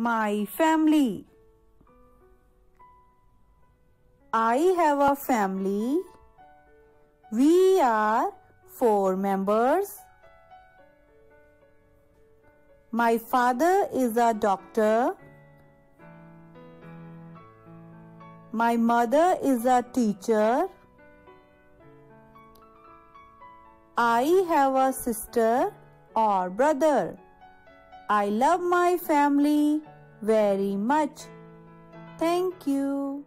My family. I have a family. We are four members. My father is a doctor. My mother is a teacher. I have a sister or brother. I love my family very much. Thank you.